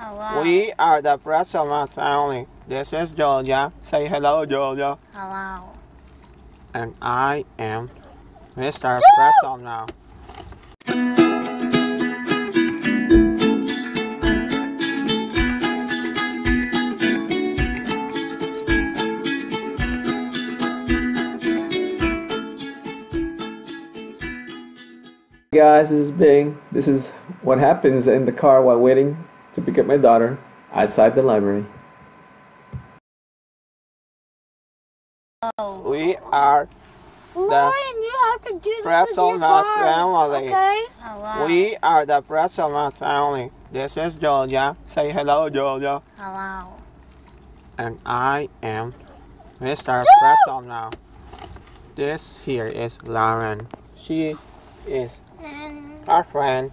Oh, hello. We are the Pretzelnut family. This is Georgia. Say hello, Georgia. Hello. And I am Mr. Pretzelnut. Hey guys, this is Bing. This is what happens in the car while waiting to pick up my daughter outside the library. Oh. We are Lauren, you have to do this with your family. Okay? Hello. We are the Pretzelnut family. This is Georgia. Say hello, Georgia. Hello. And I am Mr. Pretzelnut. This here is Lauren. She is And our friend.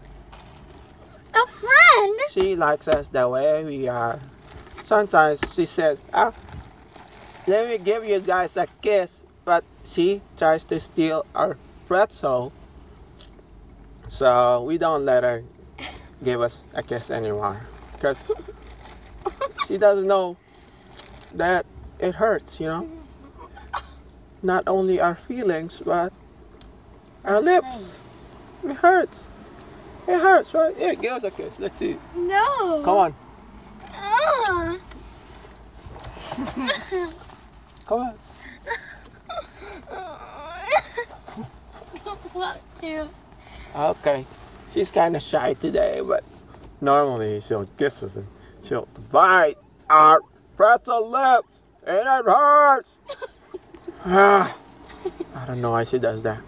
A friend. She likes us the way we are. Sometimes she says, ah, let me give you guys a kiss. But she tries to steal our pretzel. So we don't let her give us a kiss anymore. Because she doesn't know that it hurts, you know? Not only our feelings, but our lips. It hurts. It hurts, right? Here, give us a kiss. Let's see. No. Come on. Come on. what to? Okay. She's kind of shy today, but normally she'll kiss us and she'll bite our pretzel lips, and it hurts. Ah, I don't know why she does that.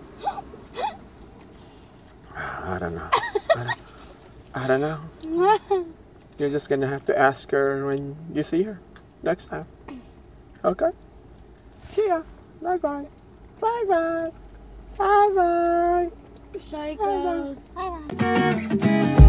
I don't know. I don't, I don't know. You're just gonna have to ask her when you see her next time. Okay? See ya. Bye bye. Bye bye. Bye bye. Psycho. Bye bye.